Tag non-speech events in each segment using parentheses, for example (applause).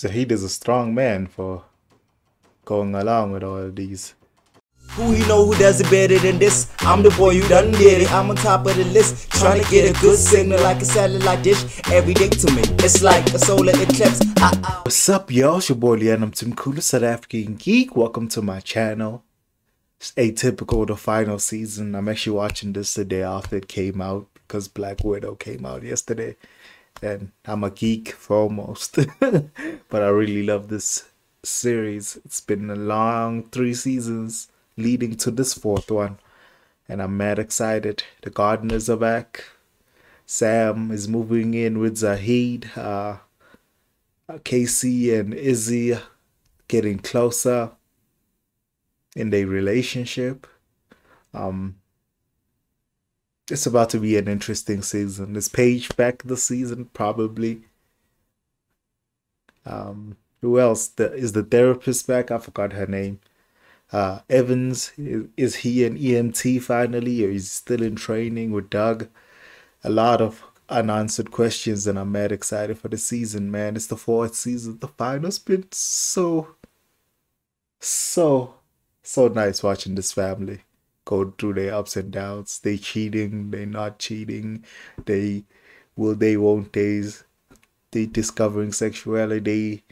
Zahid is a strong man for going along with all of these. Who you know who does it better than this? I'm the boy who done did it. I'm on top of the list, trying to get a good signal like a satellite dish every day to me. It's like a solar eclipse. I, I What's up, y'all? It's your boy Leon. I'm Tim Cooler, South African Geek. Welcome to my channel. It's atypical the final season. I'm actually watching this the day after it came out because Black Widow came out yesterday. And I'm a geek for almost. (laughs) but I really love this series. It's been a long three seasons leading to this fourth one. And I'm mad excited. The Gardners are back. Sam is moving in with Zahid. Uh, Casey and Izzy getting closer in their relationship. Um, it's about to be an interesting season. Is Paige back this season? Probably. Um, who else? The, is the therapist back? I forgot her name. Uh, Evans is, is he an EMT finally, or is he still in training with Doug? A lot of unanswered questions, and I'm mad excited for the season, man. It's the fourth season. The final's been so, so, so nice watching this family go through their ups and downs. They cheating, they not cheating, they will, they won't, days, they discovering sexuality,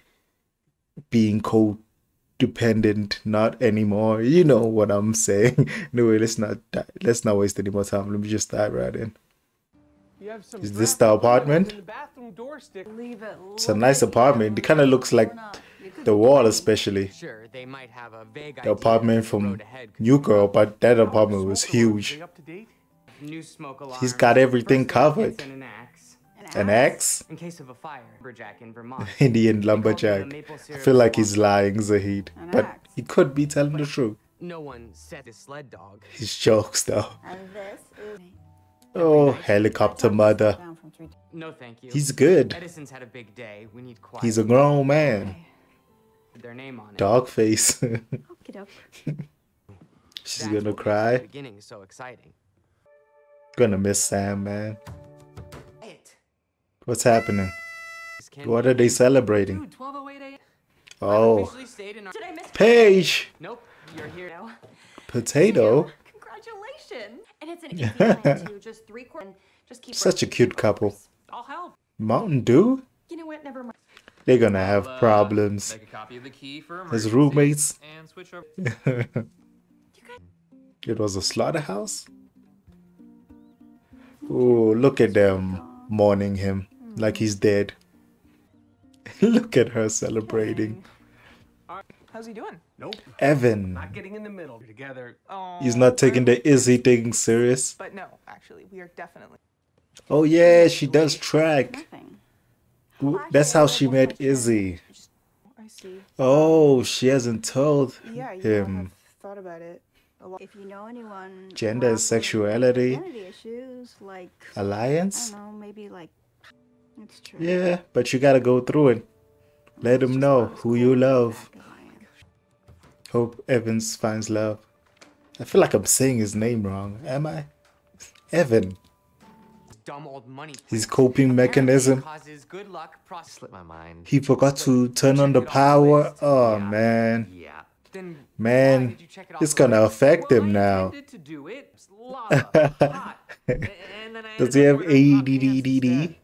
being codependent, not anymore. You know what I'm saying. (laughs) anyway, let's not let's not waste any more time. Let me just dive right in. You have some Is this the apartment? in the bathroom door stick. Leave it. It's a nice apartment. It kind of looks like the wall, especially Sure, they might have a vague the apartment from. New Girl, but that apartment was huge. they up to date? New smoke alarm. He's got everything first aid kits covered. An axe. An axe? In case of a fire, lumberjack in Vermont. (laughs) Indian They call them the lumberjack. I feel like he's lying, Zahid, but he could be telling the truth. No one said the sled dog. His jokes, though. Oh, and this is. Oh, helicopter mother. Down from three- No, thank you. He's good. Edison's had a big day. We need quiet. He's a grown man. With their name on it. Dog face. (laughs) She's That's gonna what the cry. beginning so exciting. Gonna miss Sam, man. It. What's happening? What are they celebrating? Dude, Oh, oh. Officially stayed in our- Did I miss Paige! Nope, you're here now. Potato? Congratulations! And it's an easy plan to (laughs) just three quarters. Just keep. Such a cute couple. I'll help. Mountain Dew? You know what? Never mind. They're gonna have Uh, problems. Make a copy of the key for His roommates. And switch over. (laughs) It was a slaughterhouse? Oh, look at them mourning him like he's dead. (laughs) look at her celebrating. How's he doing? Nope. Evan. Not getting in the middle. We're together. Oh. He's not taking the Izzy thing serious. But no, actually, we are definitely. Oh yeah, she does track. Nothing. That's how she met Izzy. I see. Oh, she hasn't told Yeah, you him have thought about it. If you know anyone. gender who and sexuality Identity issues like. alliance. I don't know. Maybe like. It's true. Yeah, but you gotta go through it. Let him know who you love. Hope Evans finds love. I feel like I'm saying his name wrong. Am I? Evan. Dumb old money. His coping mechanism. Good luck. Pro- Slip my mind. He forgot to turn on the power. Oh man. Man, did you check it off it's gonna affect him now. to do it. Lava, hot. (laughs) And then I Does he have ordering hot pants ADD? instead.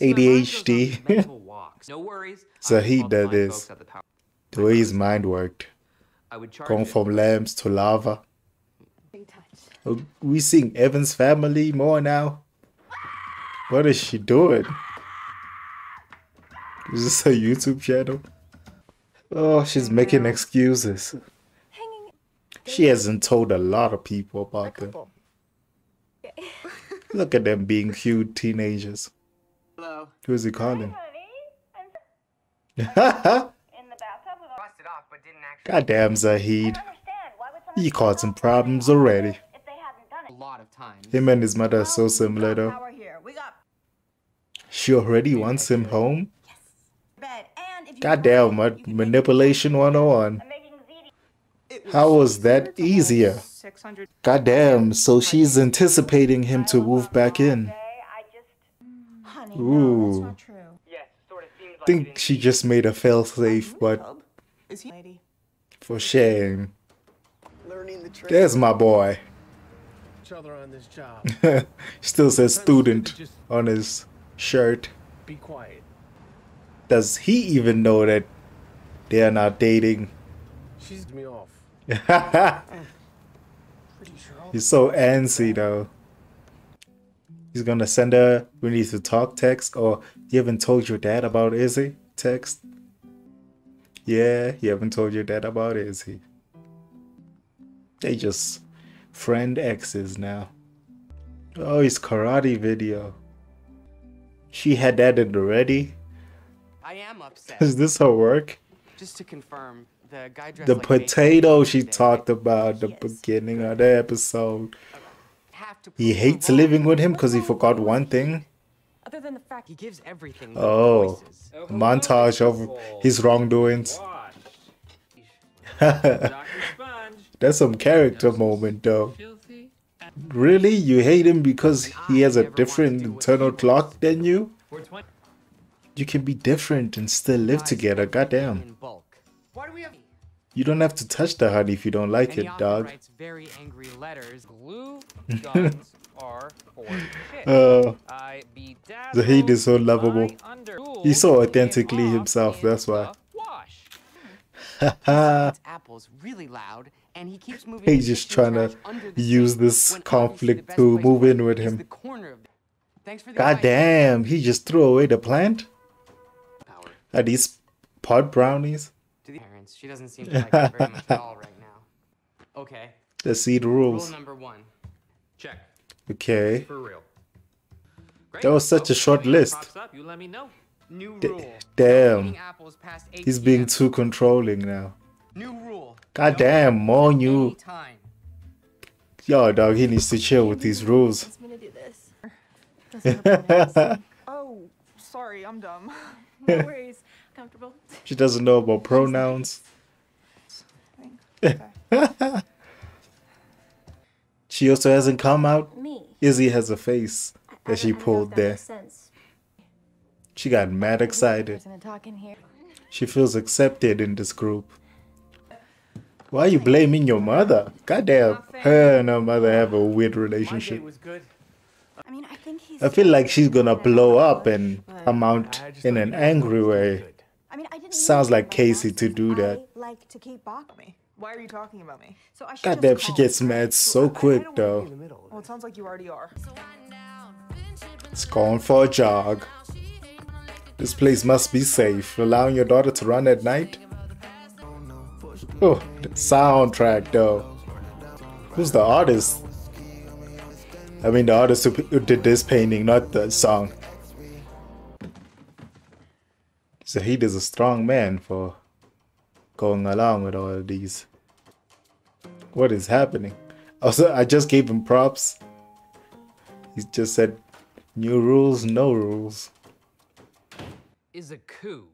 See, my mind goes on ADHD? No worries. So he did this. folks at the power- The way his mind worked. I would charge Going it. from lambs to lava. Big touch. Oh, We seeing Evan's family more now. What is she doing? Is this a YouTube channel? Oh, she's making excuses. She hasn't told a lot of people about them. Look at them being cute teenagers. Hello. Who is he calling? (laughs) in the bathtub with all Busted off, but didn't actually. Goddamn Zahid. understand why would someone He caused some problems already. if they hadn't done A lot of times. Him and his mother are so similar though. Power here. We got She already wants him home? bed. And if you Goddamn, ma- manipulation 101. I'm making ziti. How was that easier? 600. Goddamn, so she's anticipating him to move back in. I just Honey, no, that's Ooh. not true. Yes, sort of seems think she just made a fail safe, but Cub? Is he lady? for shame. Learning the trade. There's my boy. each other on this job. (laughs) Still says student on his shirt. Be quiet. Does he even know that they are not dating? She's me off. (laughs) He's so antsy though. He's gonna send her we need to talk text or you haven't told your dad about Izzy text. Yeah, you haven't told your dad about Izzy. They just friend exes now. Oh, his karate video. She had that in the. I am upset. Is this her work? Just to confirm, the guy dressed The like potato she today talked about the beginning of the episode. have to He hates living with him because he forgot one thing. Other than the fact He gives everything. Oh, voices. montage of his wrongdoings. (laughs) That's some character moment, though. Really? You hate him because he has a different internal clock than you? You can be different and still live together, everything goddamn. In bulk. Why do we have? You don't have to touch the honey if you don't like it, dog. (laughs) writes very angry letters. Glue guns are for (sighs) shit. Uh, the heat is so lovable. He's so authentically himself, that's why. the Wash. (laughs) apples really loud, and he keeps moving. He's just trying to trash under the use this when obviously the conflict to move in with him. the corner of the- Thanks for the God damn, he just threw away the plant? Are these pot brownies? To the parents, she doesn't seem to like it very much at all right now. (laughs) Okay. Let's see the Rule rules. number one. Check. Okay. For real. That was such a short list. Up, you let me know. New D- rule. damn. Eating apples past 8 He's being too controlling now. New rule. God damn, more new. Anytime. Yo, dog, he needs to chill with these rules. wants me to do this. (laughs) Oh, sorry, I'm dumb. (laughs) No worries. Comfortable. She doesn't know about pronouns. (laughs) She also hasn't come out. Me. Izzy has a face I that she I don't know if pulled that there. sense. She got mad excited. Person to talk in here. She feels accepted in this group. Why are you blaming your mother? Goddamn, her and her mother have a weird relationship. I mean, I think he's. I feel like she's gonna blow up and come out I just in an angry way. I mean, I didn't. Sounds like Casey to do that. I like to keep me. Why are you talking about me? So I should Goddamn, she gets mad so quick though. Well, it sounds like you already are. It's going for a jog. This place must be safe. Allowing your daughter to run at night? Oh, the soundtrack though. Who's the artist? I mean, the artist who who did this painting, not the song. So he is a strong man for going along with all of these. What is happening? (laughs) Also, I just gave him props. He just said, new rules, no rules. Is a coup.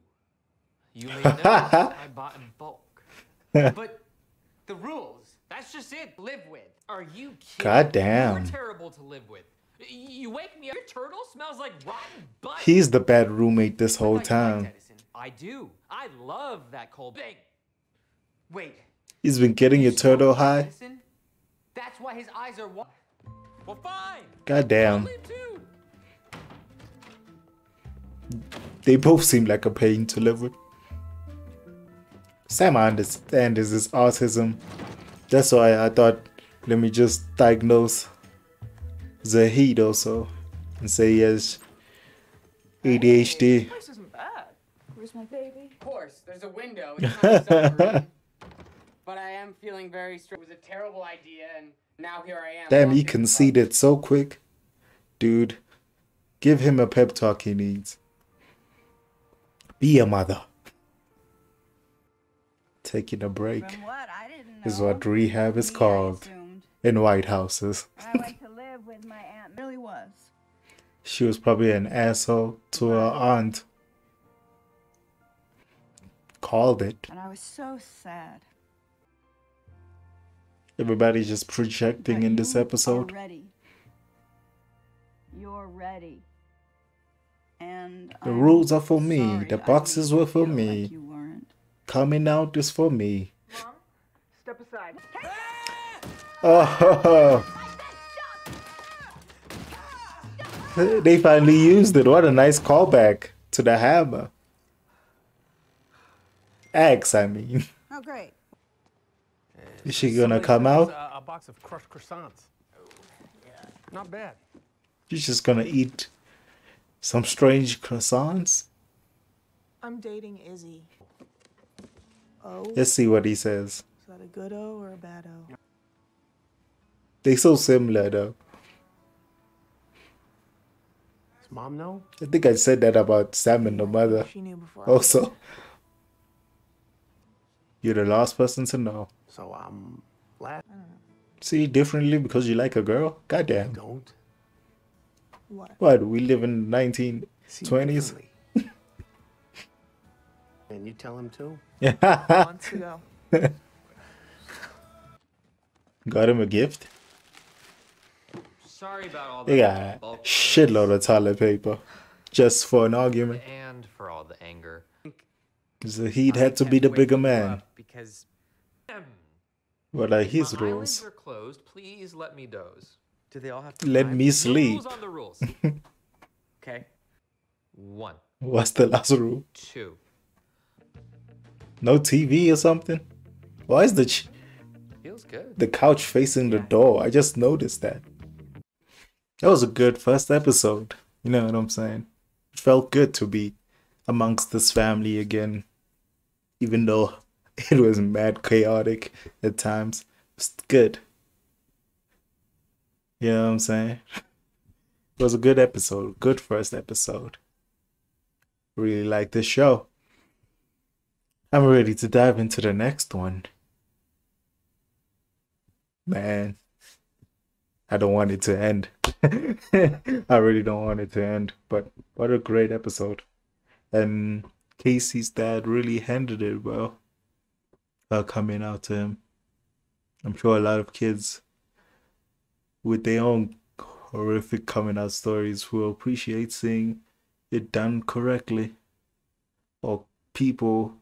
You may know (laughs) I bought in bulk. (laughs) But the rules. That's just it. Live with. Are you kidding? God damn. You're terrible to live with. You wake me up. Your turtle smells like rotten butt. He's the bad roommate this whole I thought you liked time. I do. I love that cold thing. Wait. He's been getting your turtle high. That's why his eyes are wa- Well, fine. God damn. They both seem like a pain to live with. Sam, I understand is his autism. That's why I thought, let me just diagnose Zahid also and say he has ADHD. This isn't bad. Where's my baby? Of course, there's a window. (laughs) It's not submarine. but I am feeling very stressed. It was a terrible idea, and now here I am. Damn, he lost in the conceded so quick. Dude, give him a pep talk he needs. Be a mother. Taking a break From what I didn't know. is what rehab is me, called in White Houses. I (laughs) went to live with my aunt. Really was. She was probably an asshole to her aunt. Called it. And I was so sad. Everybody's just projecting But in this episode. Ready. You're ready. And The I'm rules are for me. The boxes were for me. Like. Coming out is for me. Mom, step aside. Oh, (laughs) they finally used it. What a nice callback to the hammer. Axe, I mean. Oh, great. Is she gonna Somebody come out? A, uh, a box of crushed croissants. Not bad. She's just gonna eat some strange croissants? I'm dating Izzy. Oh, Let's see what he says. is that a good O or a bad O? They so similar though. Does mom know? I think I said that about Sam and the mother. She knew before. I Also, you're the last person to know. So I'm glad See differently because you like a girl? Goddamn. don't What? What? We live in 1920s? (laughs) and you tell him too? Months (laughs) ago. Got him a gift? Sorry about all They that got a shitload of toilet paper just for an argument. and for all the anger. So he'd had to be the bigger man. Because What are his My eyelids rules? are closed. Please let me doze. do they all have to Let me sleep. Rules on the rules. (laughs) Okay. One, What's the last rule? two. No TV or something? Why is the ch- Feels good. the couch facing the door? I just noticed that. That was a good first episode. You know what I'm saying? It felt good to be amongst this family again, even though (laughs) it was mad chaotic at times. It's good. You know what I'm saying? (laughs) It was a good episode, good first episode. Really like this show. I'm ready to dive into the next one. Man, I don't want it to end. (laughs) I really don't want it to end. But what a great episode. And Casey's dad really handled it well. Uh, coming out to him. I'm sure a lot of kids with their own horrific coming out stories will appreciate seeing it done correctly. Or people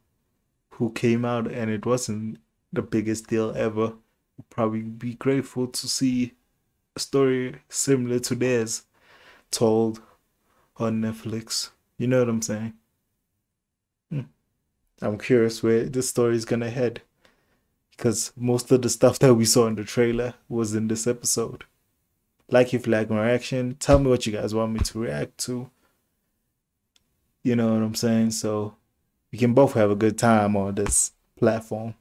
who came out and it wasn't the biggest deal ever would probably be grateful to see a story similar to theirs told on Netflix. You know what I'm saying? I'm curious where this story is gonna head. Because most of the stuff that we saw in the trailer was in this episode. Like if you like my reaction, tell me what you guys want me to react to. You know what I'm saying? So we can both have a good time on this platform.